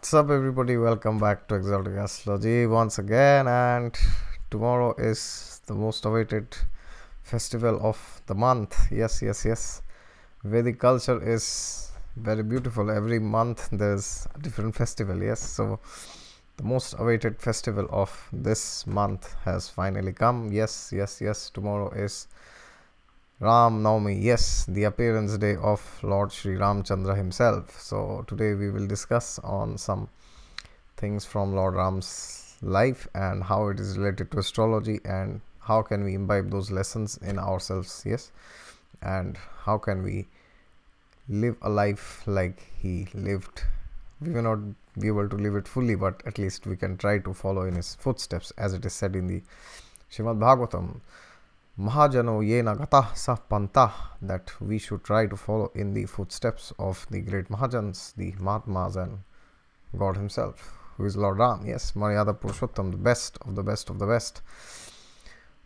What's up, everybody? Welcome back to Exalted Astrology once again. And tomorrow is the most awaited festival of the month. Yes, yes, yes. Vedic culture is very beautiful. Every month there's a different festival. Yes, so the most awaited festival of this month has finally come. Yes, yes, yes. Tomorrow is Ram Navami, yes, the appearance day of Lord Sri Ramchandra himself. So today we will discuss on some things from Lord Ram's life and how it is related to astrology and how can we imbibe those lessons in ourselves, yes, and how can we live a life like he lived. We may not be able to live it fully, but at least we can try to follow in his footsteps, as it is said in the Shrimad Bhagavatam. Mahajano Yena Gata Sa Panta that we should try to follow in the footsteps of the great Mahajans, the Mahatmas, and God Himself, who is Lord Ram. Yes, Maryada Purushottam, the best of the best of the best.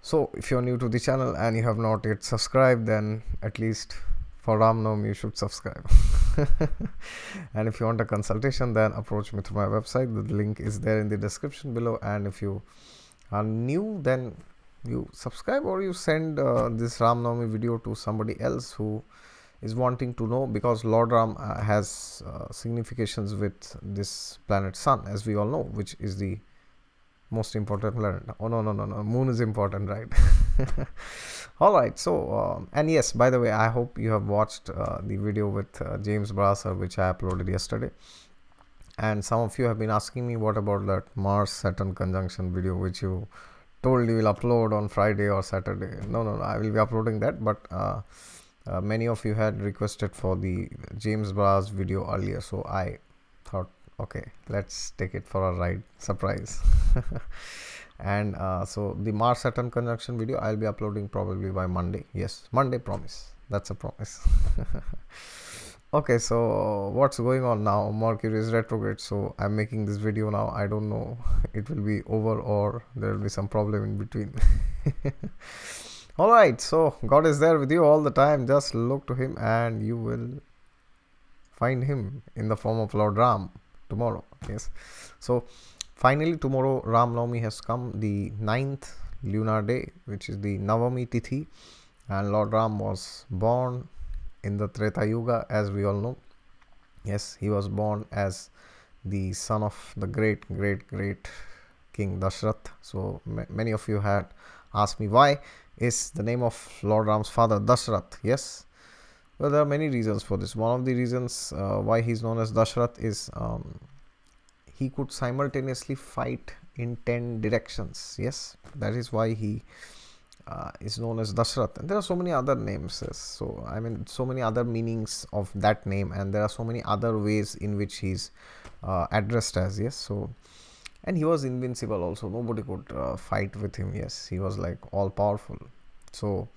So, if you're new to the channel and you have not yet subscribed, then at least for Ram Nam you should subscribe. and if you want a consultation, then approach me through my website. The link is there in the description below. And if you are new, then you subscribe or you send uh, this Ram Navami video to somebody else who is wanting to know because Lord Ram uh, has uh, significations with this planet Sun, as we all know, which is the most important planet. Oh no no no no, Moon is important, right? all right. So um, and yes, by the way, I hope you have watched uh, the video with uh, James Brasser, which I uploaded yesterday. And some of you have been asking me what about that Mars Saturn conjunction video, which you told you will upload on Friday or Saturday. No, no, no I will be uploading that. But uh, uh, many of you had requested for the James Brass video earlier, so I thought, okay, let's take it for a ride. Surprise. and uh, so the Mars Saturn conjunction video I'll be uploading probably by Monday. Yes, Monday promise. That's a promise. okay so what's going on now? Mercury is retrograde. So i'm making this video now. I don't know it will be over or there will be some problem in between. All right so god is there with you all the time. Just look to him and you will find him in the form of lord ram tomorrow yes? So finally tomorrow ram navami has come the ninth lunar day which is the navami tithi. And lord ram was born in the Treta Yuga, as we all know. Yes, he was born as the son of the great, great, great King Dashrath. So many of you had asked me why is the name of Lord Ram's father Dashrath? Yes. Well, there are many reasons for this. One of the reasons uh, why he's known as Dashrath is um, he could simultaneously fight in 10 directions. Yes, that is why he uh, is known as Dashrath. And there are so many other names. So, I mean, so many other meanings of that name, and there are so many other ways in which he's uh, addressed as. Yes, so and he was invincible also. Nobody could uh, fight with him. Yes, he was like all powerful. So,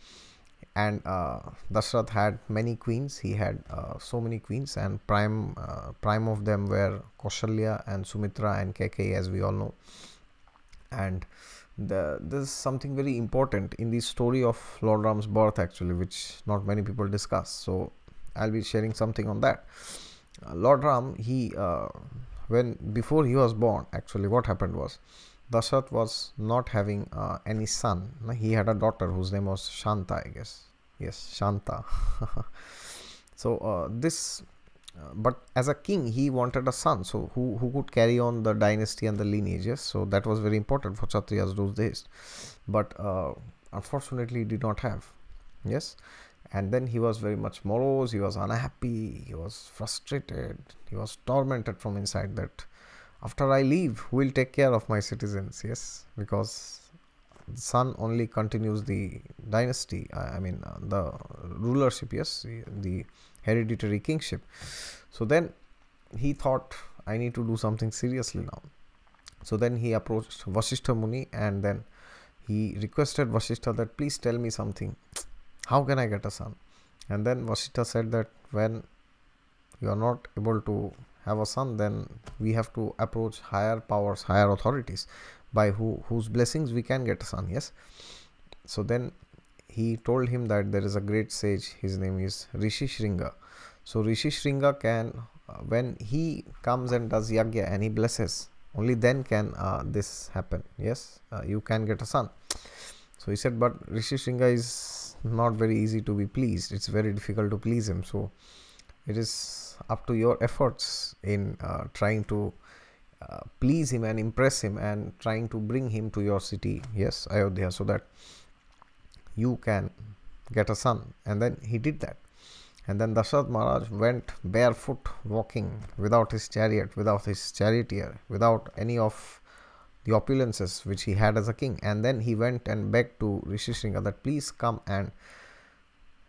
and uh, Dashrath had many queens. He had uh, so many queens, and prime uh, prime of them were Kaushalya and Sumitra and Kaikeyi, as we all know. And the, there's something very important in the story of Lord Ram's birth actually which not many people discuss. So I'll be sharing something on that. Uh, Lord Ram he uh, when before he was born actually what happened was Dashrath was not having uh, any son. He had a daughter whose name was Shanta I guess. Yes Shanta. So uh, this but as a king he wanted a son. So who, who could carry on the dynasty and the lineages? So that was very important for kshatriyas those days. But uh, unfortunately he did not have. Yes? And then he was very much morose. He was unhappy. He was frustrated. He was tormented from inside that after i leave who will take care of my citizens? Yes? Because the son only continues the dynasty. I, mean uh, the rulership yes? The hereditary kingship. So then he thought, I need to do something seriously now. So then he approached Vasishtha Muni and then he requested Vasishtha that please tell me something. How can I get a son? And then Vasishtha said that when you are not able to have a son, then we have to approach higher powers, higher authorities, by who whose blessings we can get a son. Yes. So then he told him that there is a great sage his name is rishi shringa. So rishi shringa can uh, when he comes and does yagya and he blesses only then can uh, this happen. Yes? Uh, you can get a son. So he said but rishi shringa is not very easy to be pleased. It's very difficult to please him. So it is up to your efforts in uh, trying to uh, please him and impress him and trying to bring him to your city. Yes ayodhya. So that you can get a son and then he did that and then Dashrath Maharaj went barefoot walking without his chariot, without his charioteer, without any of the opulences which he had as a king. And then he went and begged to Rishi Shringa that please come and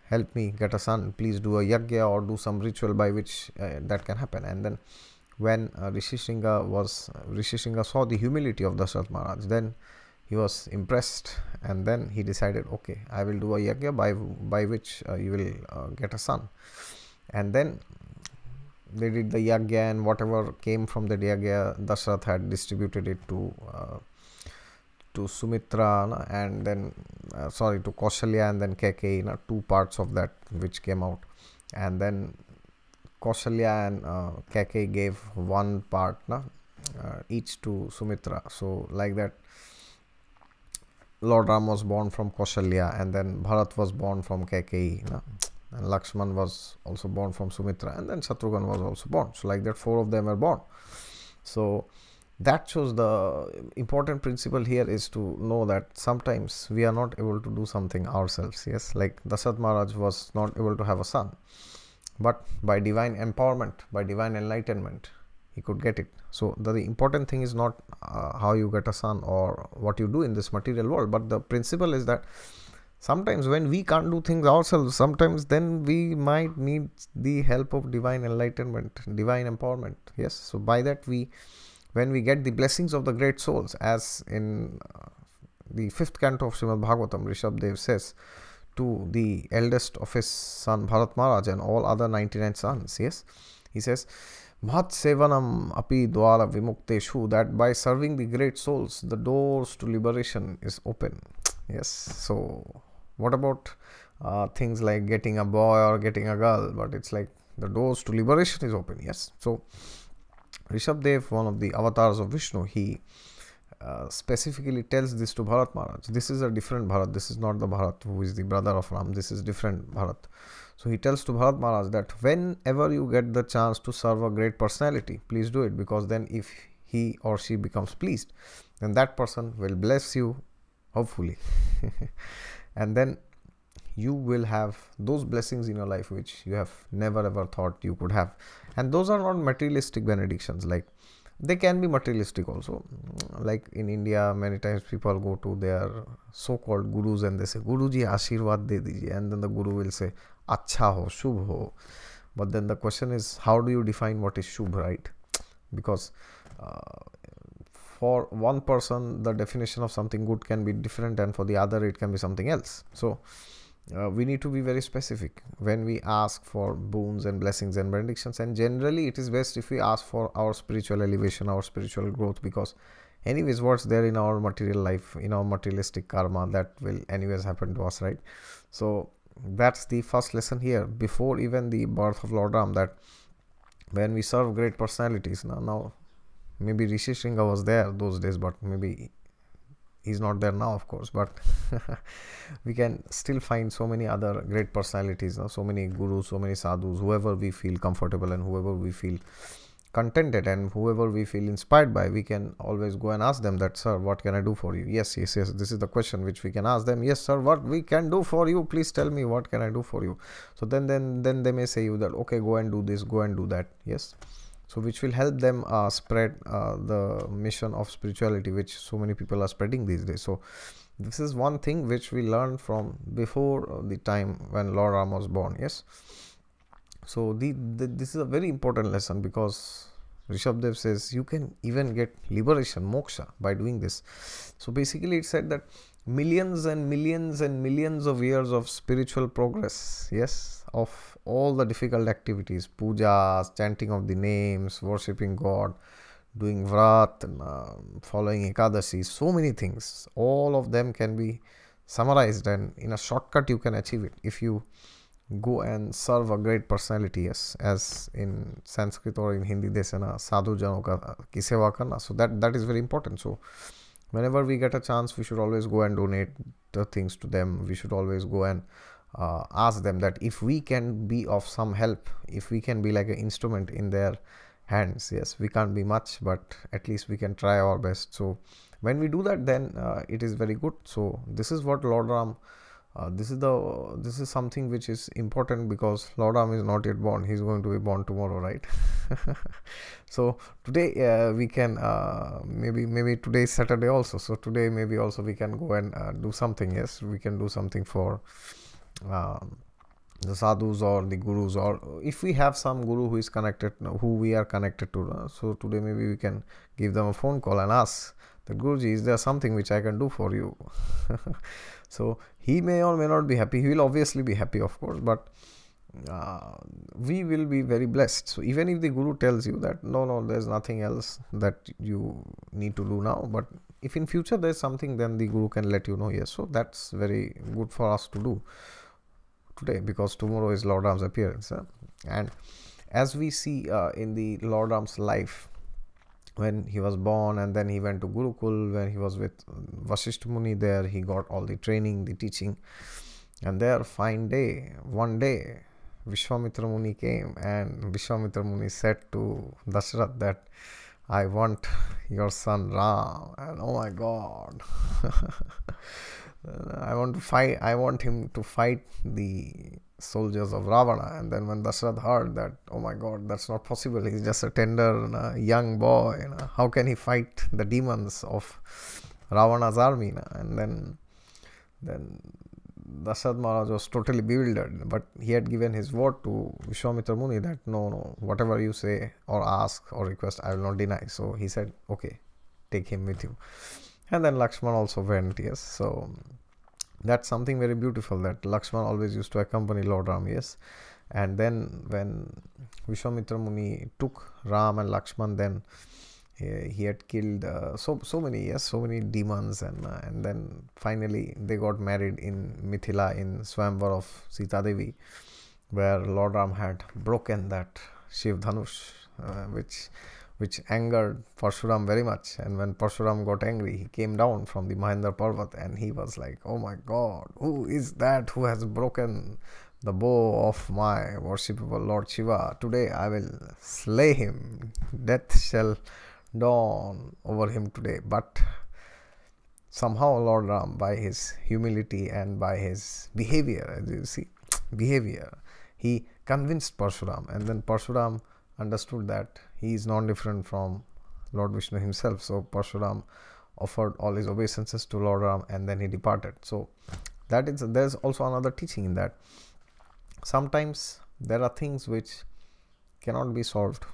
help me get a son. Please do a yagya or do some ritual by which uh, that can happen. And then when uh, Rishi Shringa was uh, Rishi Shringa saw the humility of Dashrath Maharaj, then he was impressed and then he decided okay i will do a yagya by by which uh, you will uh, get a son. And then they did the yagya and whatever came from the yagya dashrath had distributed it to uh, to sumitra and then uh, sorry to kausalya and then Kaikeyi, know, two parts of that which came out. And then kausalya and uh, Kaikeyi gave one part uh, each to sumitra. So like that Lord Ram was born from Kausalya and then Bharat was born from Kaikeyi. And Lakshman was also born from Sumitra and then Shatrughan was also born. So like that four of them were born. So that shows the important principle here is to know that sometimes we are not able to do something ourselves. Yes, like Dashrath Maharaj was not able to have a son. But by divine empowerment, by divine enlightenment, he could get it so the, the important thing is not uh, how you get a son or what you do in this material world but the principle is that sometimes when we can't do things ourselves sometimes then we might need the help of divine enlightenment divine empowerment. Yes? So by that we when we get the blessings of the great souls as in uh, the fifth canto of Srimad Bhagavatam Rishabdev says to the eldest of his son Bharat Maharaj and all other 99 sons yes? He says Sevanam Api Dwara Vimukteshu, that by serving the great souls, the doors to liberation is open. Yes, so what about uh, things like getting a boy or getting a girl? But it's like the doors to liberation is open. Yes, so Rishabdev, one of the avatars of Vishnu, he uh, specifically tells this to Bharat Maharaj. This is a different Bharat. This is not the Bharat who is the brother of Ram. This is different Bharat. So he tells to Bharat Maharaj that whenever you get the chance to serve a great personality, please do it because then if he or she becomes pleased, then that person will bless you, hopefully. and then you will have those blessings in your life which you have never ever thought you could have. And those are not materialistic benedictions like they can be materialistic also like in india many times people go to their so called gurus and they say guruji ashirwad de dijiye and then the guru will say acha ho shubh ho. But then the question is how do you define what is shubh right? Because uh, for one person the definition of something good can be different and for the other it can be something else. So uh, we need to be very specific. When we ask for boons and blessings and benedictions and generally it is best if we ask for our spiritual elevation our spiritual growth because anyways what's there in our material life in our materialistic karma that will anyways happen to us right? So that's the first lesson here before even the birth of lord ram that when we serve great personalities now now maybe rishi shringa was there those days but maybe he's not there now of course but we can still find so many other great personalities so many gurus so many sadhus whoever we feel comfortable and whoever we feel contented and whoever we feel inspired by we can always go and ask them that sir what can i do for you? Yes yes yes. This is the question which we can ask them. Yes sir what we can do for you? Please tell me what can i do for you. So then then then they may say you that okay go and do this go and do that. Yes. So which will help them uh, spread uh, the mission of spirituality which so many people are spreading these days. So this is one thing which we learned from before the time when lord ram was born. Yes so the, the, this is a very important lesson because Rishabdev says you can even get liberation, moksha, by doing this. So basically, it said that millions and millions and millions of years of spiritual progress, yes, of all the difficult activities, pujas, chanting of the names, worshipping God, doing vrat, uh, following Ekadasi, so many things, all of them can be summarized and in a shortcut you can achieve it if you go and serve a great personality yes as in sanskrit or in hindi they say na sadhu jano ka ki seva karna. So that that is very important. So whenever we get a chance we should always go and donate the things to them. We should always go and uh, ask them that if we can be of some help if we can be like an instrument in their hands yes we can't be much but at least we can try our best. So when we do that then uh, it is very good. So this is what lord ram uh, this is the this is something which is important because Lord Ram is not yet born. He's going to be born tomorrow, right? so today uh, we can uh, maybe maybe today is Saturday also. So today maybe also we can go and uh, do something. Yes, we can do something for. Um, the sadhus or the gurus or if we have some guru who is connected who we are connected to uh, so today maybe we can give them a phone call and ask the guruji is there something which i can do for you? So he may or may not be happy. He will obviously be happy of course but uh, we will be very blessed. So even if the guru tells you that no no there's nothing else that you need to do now but if in future there's something then the guru can let you know yes. So that's very good for us to do today because tomorrow is lord ram's appearance huh? and as we see uh, in the lord ram's life when he was born and then he went to Gurukul when he was with uh, Vasishtha Muni there. He got all the training the teaching. And there fine day one day Vishwamitra Muni came and Vishwamitra Muni said to Dashrath that I want your son Ram. And oh my god. I want to fight I want him to fight the soldiers of Ravana. And then when Dashrath heard that, oh my god, that's not possible. He's just a tender uh, young boy. You know, how can he fight the demons of Ravana's army? You know? And then, then Dashrath Maharaj was totally bewildered. But he had given his word to Vishwamitra Muni that no, no, whatever you say or ask or request, I will not deny. So he said, okay, take him with you. And then Lakshman also went, yes. So that's something very beautiful that Lakshman always used to accompany Lord Ram, yes. And then when Vishwamitra Muni took Ram and Lakshman, then he, he had killed uh, so so many yes so many demons and uh, and then finally they got married in Mithila in Swamvar of Sita Devi, where Lord Ram had broken that Shiv Dhanush, uh, which which angered Parshuram very much. And when Parshuram got angry, he came down from the Mahendra Parvat and he was like, Oh my god, who is that who has broken the bow of my worshipable Lord Shiva? Today I will slay him. Death shall dawn over him today. But somehow Lord Ram, by his humility and by his behavior, as you see, behavior, he convinced Parshuram. And then Parshuram understood that he is non different from Lord Vishnu himself. So Parshuram offered all his obeisances to Lord Ram and then he departed. So that is there's also another teaching in that sometimes there are things which cannot be solved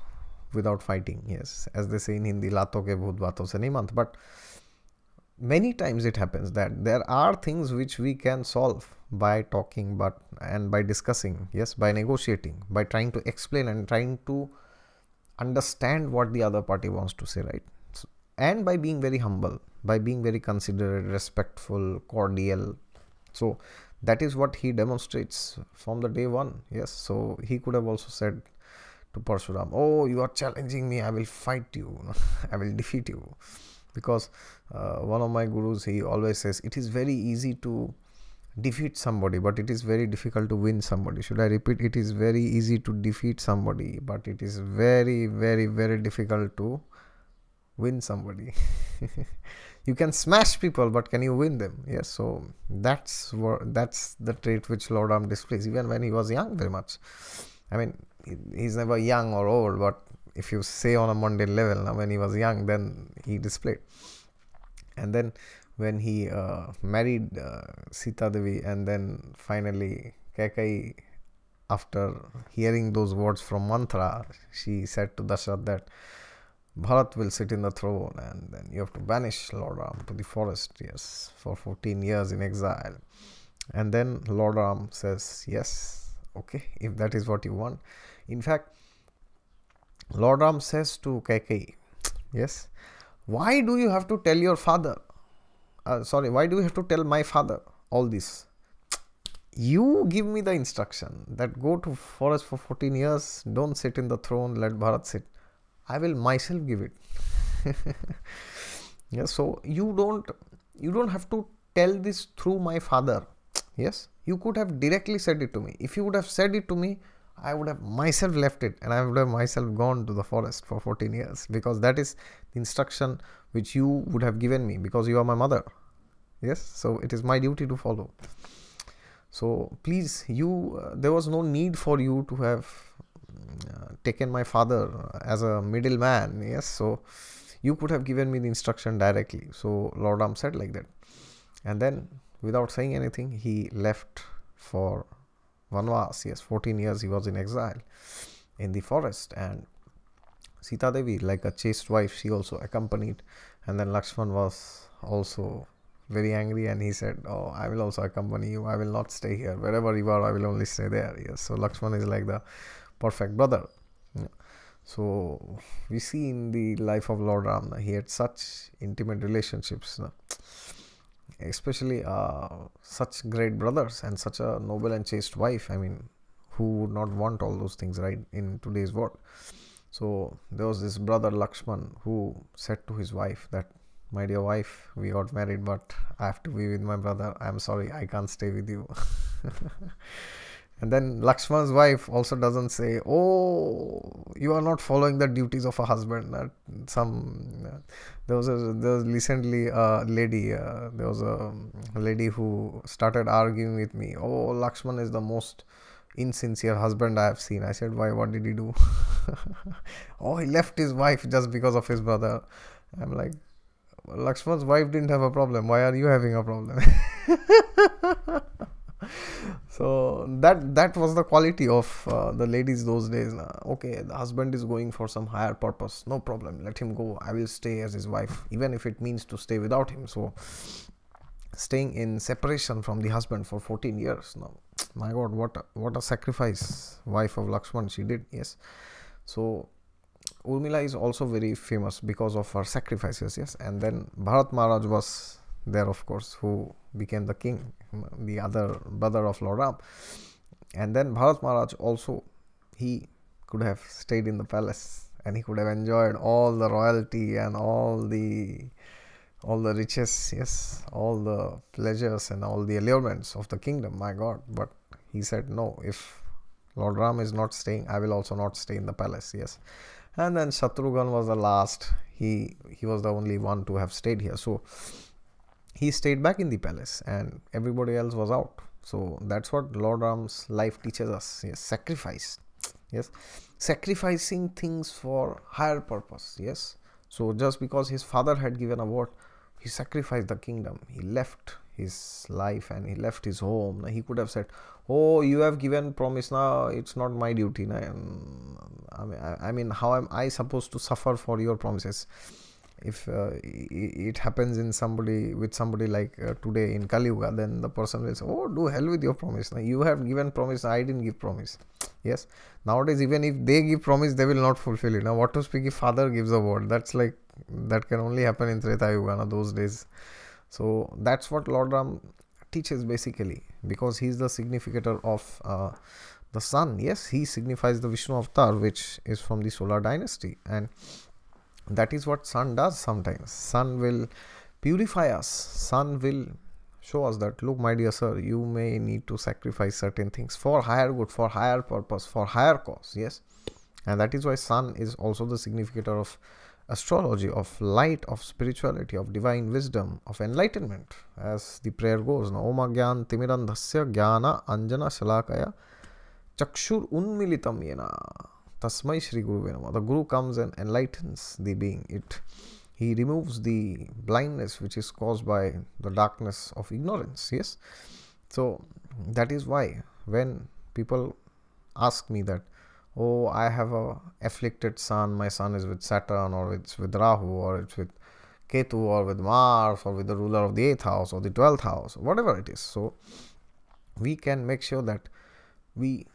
without fighting. Yes, as they say in Hindi, lato ke bhut se But many times it happens that there are things which we can solve by talking but and by discussing yes by negotiating by trying to explain and trying to understand what the other party wants to say right? So, and by being very humble by being very considerate respectful cordial. So that is what he demonstrates from the day one yes? So he could have also said to Parshuram, Oh, you are challenging me, I will fight you, I will defeat you. Because uh, one of my gurus, he always says, It is very easy to defeat somebody but it is very difficult to win somebody. Should i repeat? It is very easy to defeat somebody but it is very very very difficult to win somebody. You can smash people but can you win them? Yes so that's what that's the trait which lord ram displays even when he was young very much. I mean he's never young or old but if you say on a mundane level now when he was young then he displayed. And then when he uh, married uh, Sita Devi and then finally Kaikeyi after hearing those words from Manthara she said to Dashrath that Bharat will sit in the throne and then you have to banish Lord Ram to the forest yes for 14 years in exile. And then Lord Ram says yes okay if that is what you want. In fact Lord Ram says to Kaikeyi yes why do you have to tell your father uh, sorry why do you have to tell my father all this? You give me the instruction that go to forest for 14 years don't sit in the throne let bharat sit. I will myself give it. Yeah so you don't you don't have to tell this through my father. Yes you could have directly said it to me. If you would have said it to me I would have myself left it and I would have myself gone to the forest for 14 years because that is the instruction which you would have given me because you are my mother. Yes, so it is my duty to follow. So please, you, uh, there was no need for you to have uh, taken my father as a middleman. Yes, so you could have given me the instruction directly. So Lord Ram said like that. And then, without saying anything, he left for Vanvas, yes, 14 years he was in exile in the forest. And Sita Devi, like a chaste wife, she also accompanied. And then Lakshman was also very angry and he said, Oh, I will also accompany you. I will not stay here. Wherever you are, I will only stay there. Yes. So Lakshman is like the perfect brother. So we see in the life of Lord Ram, he had such intimate relationships especially uh, such great brothers and such a noble and chaste wife. I mean who would not want all those things right in today's world? So there was this brother lakshman who said to his wife that my dear wife we got married but i have to be with my brother. I'm sorry i can't stay with you And then Lakshman's wife also doesn't say, "Oh, you are not following the duties of a husband." That some there was a there was recently a lady uh, there was a lady who started arguing with me. Oh, Lakshman is the most insincere husband I have seen. I said, "Why? What did he do?" oh, he left his wife just because of his brother. I'm like, Lakshman's wife didn't have a problem. Why are you having a problem? so that that was the quality of uh, the ladies those days okay the husband is going for some higher purpose no problem. Let him go. I will stay as his wife even if it means to stay without him. So staying in separation from the husband for 14 years now my god what a, what a sacrifice wife of lakshman she did yes. So urmila is also very famous because of her sacrifices yes. And then bharat maharaj was there of course who became the king the other brother of lord ram. And then bharat maharaj also he could have stayed in the palace and he could have enjoyed all the royalty and all the all the riches yes all the pleasures and all the allurements of the kingdom my god. But he said no if lord ram is not staying i will also not stay in the palace yes. And then shatrughan was the last. He he was the only one to have stayed here. So he stayed back in the palace and everybody else was out. So that's what lord ram's life teaches us. Yes sacrifice. Yes sacrificing things for higher purpose. Yes. So just because his father had given a word he sacrificed the kingdom. He left his life and he left his home. He could have said oh you have given promise. Now it's not my duty. I mean, I mean how am i supposed to suffer for your promises if uh, it happens in somebody with somebody like uh, today in Kali Yuga, then the person will say, "Oh, do hell with your promise. Now you have given promise, I didn't give promise." Yes. Nowadays, even if they give promise, they will not fulfill it. Now, what to speak if father gives a word? That's like that can only happen in Treta Yuga now, those days. So that's what Lord Ram teaches basically, because he's the significator of uh, the sun. Yes, he signifies the Vishnu avatar, which is from the solar dynasty, and that is what sun does sometimes. Sun will purify us. Sun will show us that look my dear sir you may need to sacrifice certain things for higher good for higher purpose for higher cause. Yes? And that is why sun is also the significator of astrology of light of spirituality of divine wisdom of enlightenment. As the prayer goes na om agyan timirandhasya jnana anjana shalakaya chakshur unmilitam yena Tasmai Shri Gurave Namah. The Guru comes and enlightens the being. It he removes the blindness which is caused by the darkness of ignorance. Yes. So that is why when people ask me that, oh, I have a afflicted sun, my sun is with Saturn or it's with Rahu or it's with Ketu or with Mars or with the ruler of the eighth house or the twelfth house, whatever it is. So we can make sure that we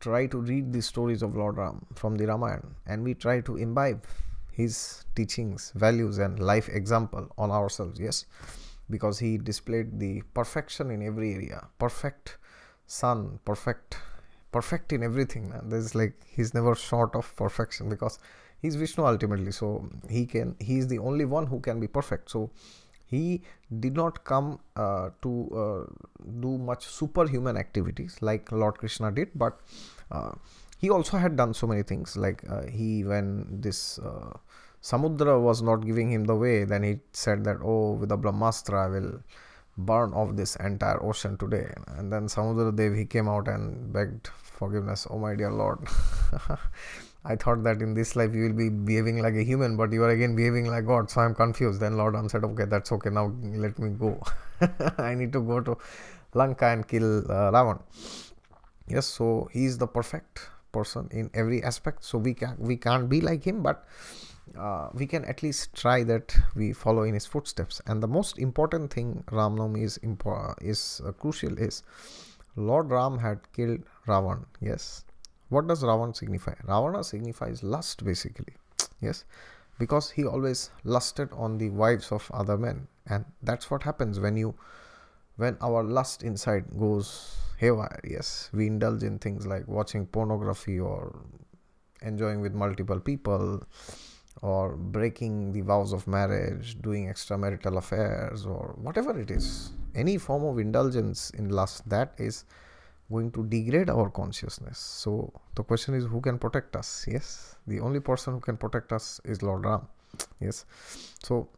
try to read the stories of Lord Ram from the Ramayana and we try to imbibe his teachings, values, and life example on ourselves. Yes, because he displayed the perfection in every area, perfect son perfect perfect in everything there's like he's never short of perfection because he's vishnu ultimately so he can he is the only one who can be perfect. So he did not come uh, to uh, do much superhuman activities like lord krishna did but uh, he also had done so many things. Like uh, he when this samudra was not giving him the way then he said that oh with the brahmastra i will burn off this entire ocean today. And then samudra dev he came out and begged forgiveness. Oh my dear lord I thought that in this life you will be behaving like a human, but you are again behaving like God. So I'm confused. Then Lord Ram said, Okay, that's okay. Now let me go. I need to go to Lanka and kill uh, Ravan. Yes, so he is the perfect person in every aspect. So we can we can't be like him, but uh, we can at least try that we follow in his footsteps. And the most important thing Ramnam is impo- is uh, crucial is Lord Ram had killed Ravan. Yes, what does Ravana signify? Ravana signifies lust basically. Yes, because he always lusted on the wives of other men, and that's what happens when you when our lust inside goes haywire. Yes, we indulge in things like watching pornography or enjoying with multiple people or breaking the vows of marriage, doing extramarital affairs, or whatever it is. Any form of indulgence in lust that is going to degrade our consciousness. So the question is who can protect us? Yes, the only person who can protect us is Lord Ram. Yes. So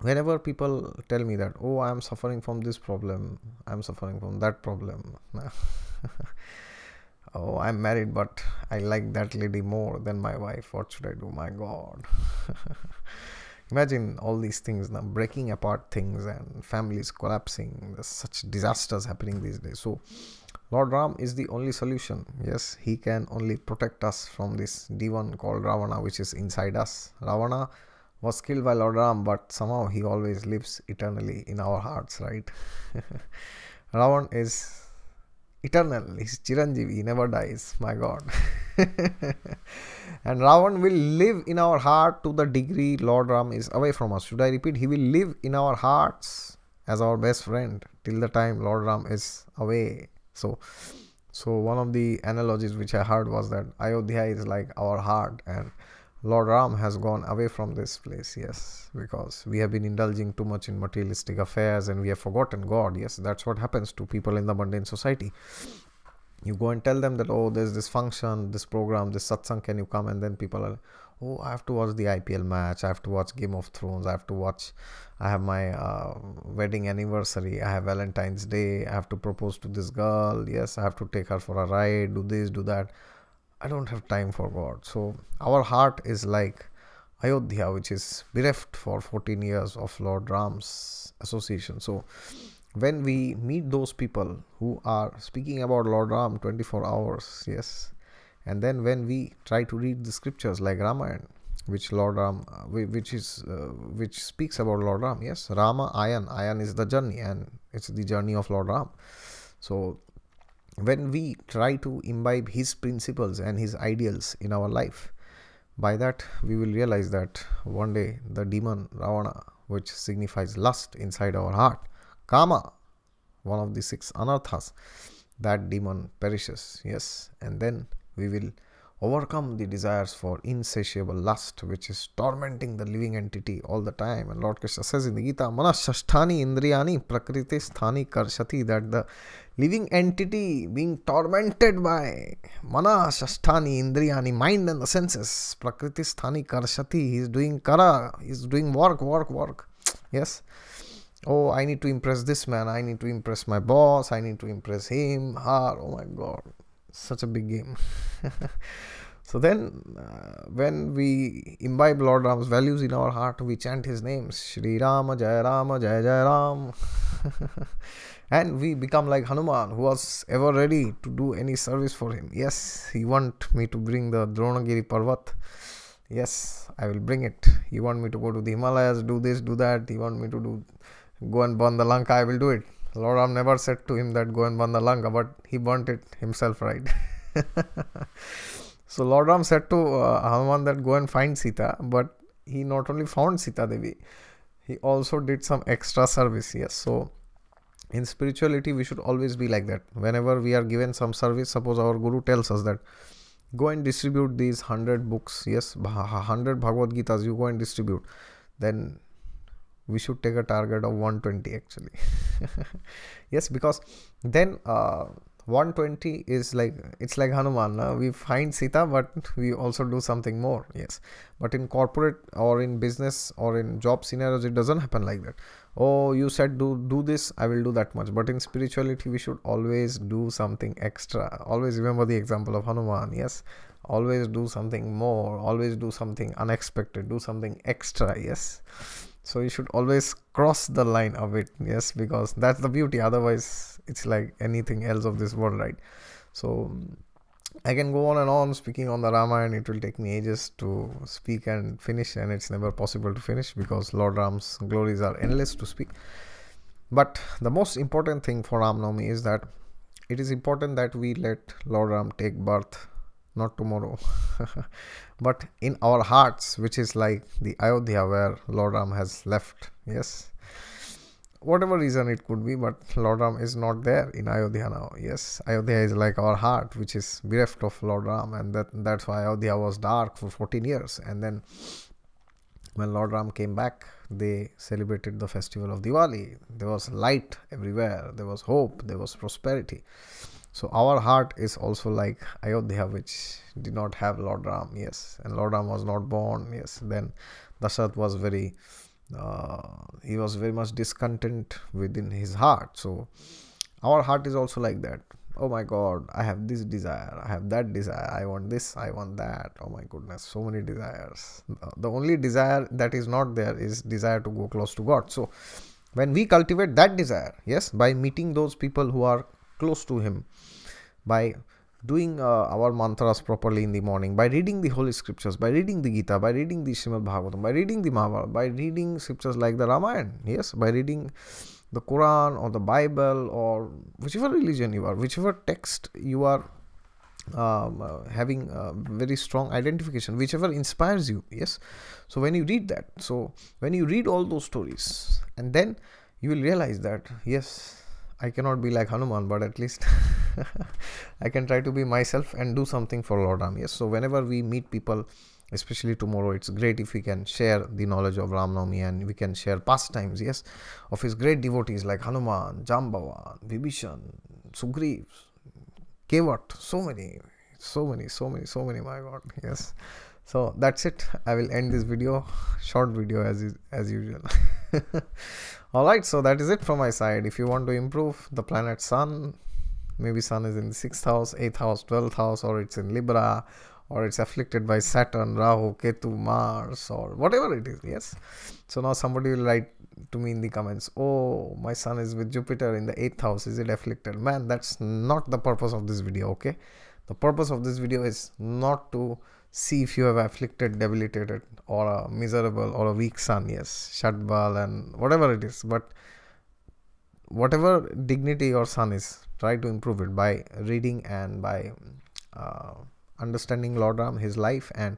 whenever people tell me that, oh, I am suffering from this problem, I am suffering from that problem. oh, I'm married, but I like that lady more than my wife. What should I do? My God. Imagine all these things now breaking apart things and families collapsing. There's such disasters happening these days. So, Lord Ram is the only solution. Yes, he can only protect us from this demon called Ravana, which is inside us. Ravana was killed by Lord Ram, but somehow he always lives eternally in our hearts, right? Ravan is eternal. He's Chiranjeevi. He never dies. My God. and Ravan will live in our heart to the degree Lord Ram is away from us. Should I repeat? He will live in our hearts as our best friend till the time Lord Ram is away so so one of the analogies which i heard was that ayodhya is like our heart and lord ram has gone away from this place yes because we have been indulging too much in materialistic affairs and we have forgotten god yes. That's what happens to people in the mundane society. You go and tell them that oh there's this function this program this satsang can you come? And then people are oh i have to watch the ipl match. I have to watch game of thrones. I have to watch i have my uh, wedding anniversary. I have valentine's day. I have to propose to this girl. Yes i have to take her for a ride do this do that. I don't have time for god. So our heart is like ayodhya which is bereft for 14 years of lord ram's association. So when we meet those people who are speaking about lord ram 24 hours yes and then when we try to read the scriptures like ramayana which lord ram uh, which is uh, which speaks about lord ram yes rama ayan. Ayan is the journey and it's the journey of lord ram. So when we try to imbibe his principles and his ideals in our life by that we will realize that one day the demon ravana which signifies lust inside our heart kama one of the six anarthas that demon perishes yes. And then we will overcome the desires for insatiable lust which is tormenting the living entity all the time. And lord krishna says in the gita Mana manashasthani indriyani prakriti sthani karshati that the living entity being tormented by Mana manashasthani indriyani mind and the senses prakriti sthani karshati he is doing kara he is doing work work work. Yes? Oh i need to impress this man i need to impress my boss i need to impress him. Her oh my god such a big game. so then, uh, when we imbibe Lord Ram's values in our heart, we chant his names Shri Rama, Jaya Rama, Jaya Jaya Ram. and we become like Hanuman, who was ever ready to do any service for him. Yes, he want me to bring the Dronagiri Parvat. Yes, I will bring it. He want me to go to the Himalayas, do this, do that. He want me to do go and burn the Lanka. I will do it. Lord Ram never said to him that go and burn the Lanka, but he burnt it himself, right? so Lord Ram said to uh, Hanuman that go and find Sita, but he not only found Sita Devi, he also did some extra service. Yes, so in spirituality we should always be like that whenever we are given some service suppose our guru tells us that go and distribute these 100 books yes 100 bhagavad gitas you go and distribute then we should take a target of 120 actually. Yes because then uh, 120 is like it's like hanuman we find sita but we also do something more yes. But in corporate or in business or in job scenarios it doesn't happen like that. Oh you said do do this i will do that much. But in spirituality we should always do something extra. Always remember the example of hanuman yes? Always do something more always do something unexpected do something extra yes so you should always cross the line of it yes because that's the beauty otherwise it's like anything else of this world right so I can go on and on speaking on the Ramayana. It will take me ages to speak and finish, and it's never possible to finish because Lord Ram's glories are endless to speak. But the most important thing for Ram Navami is that it is important that we let Lord Ram take birth, not tomorrow, but in our hearts, which is like the Ayodhya where Lord Ram has left. Yes whatever reason it could be, but Lord Ram is not there in Ayodhya now. Yes, Ayodhya is like our heart, which is bereft of Lord Ram, and that that's why Ayodhya was dark for 14 years. And then when Lord Ram came back, they celebrated the festival of Diwali. There was light everywhere, there was hope, there was prosperity. So our heart is also like Ayodhya, which did not have Lord Ram. Yes, and Lord Ram was not born. Yes, then Dasharat was very uh, he was very much discontent within his heart. So our heart is also like that. Oh my god i have this desire i have that desire i want this i want that. Oh my goodness so many desires. The only desire that is not there is desire to go close to god. So when we cultivate that desire yes by meeting those people who are close to him by doing uh, our mantras properly in the morning by reading the holy scriptures by reading the gita by reading the Srimad bhagavatam by reading the mahabharata by reading scriptures like the ramayana yes by reading the quran or the bible or whichever religion you are whichever text you are um, uh, having a very strong identification whichever inspires you yes. So when you read that so when you read all those stories and then you will realize that yes I cannot be like Hanuman, but at least I can try to be myself and do something for Lord Ram. Yes, so whenever we meet people, especially tomorrow, it's great if we can share the knowledge of Ram Navami and we can share pastimes, yes, of his great devotees like Hanuman, Jambavan, Vibhishan, Sugriv, Kevat, so many, so many, so many, so many, my God, yes. So that's it. I will end this video, short video as as usual. Alright, so that is it from my side. If you want to improve the planet Sun, maybe Sun is in the 6th house, 8th house, 12th house, or it's in Libra, or it's afflicted by Saturn, Rahu, Ketu, Mars, or whatever it is. Yes. So now somebody will write to me in the comments, Oh, my Sun is with Jupiter in the 8th house. Is it afflicted? Man, that's not the purpose of this video, okay? The purpose of this video is not to see if you have afflicted, debilitated, or a miserable or a weak sun, Yes, Shadbal and whatever it is. But whatever dignity your sun is, try to improve it by reading and by uh, understanding Lord Ram, his life, and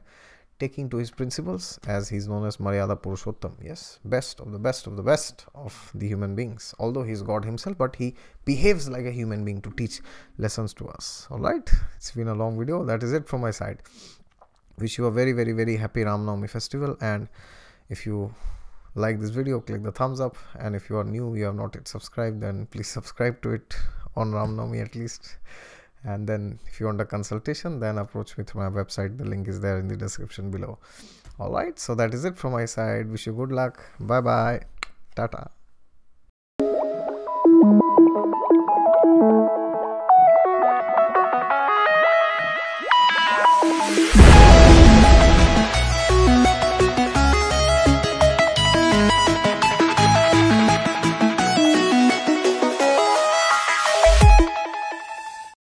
taking to his principles as he's known as Maryada Purushottam. Yes, best of the best of the best of the human beings. Although he's God himself, but he behaves like a human being to teach lessons to us. Alright, it's been a long video. That is it from my side wish you a very very very happy Ram Navami festival. And if you like this video click the thumbs up. And if you are new you have not yet subscribed then please subscribe to it on Ram Navami at least. And then if you want a consultation then approach me through my website. The link is there in the description below. All right. So that is it from my side. Wish you good luck. Bye bye tata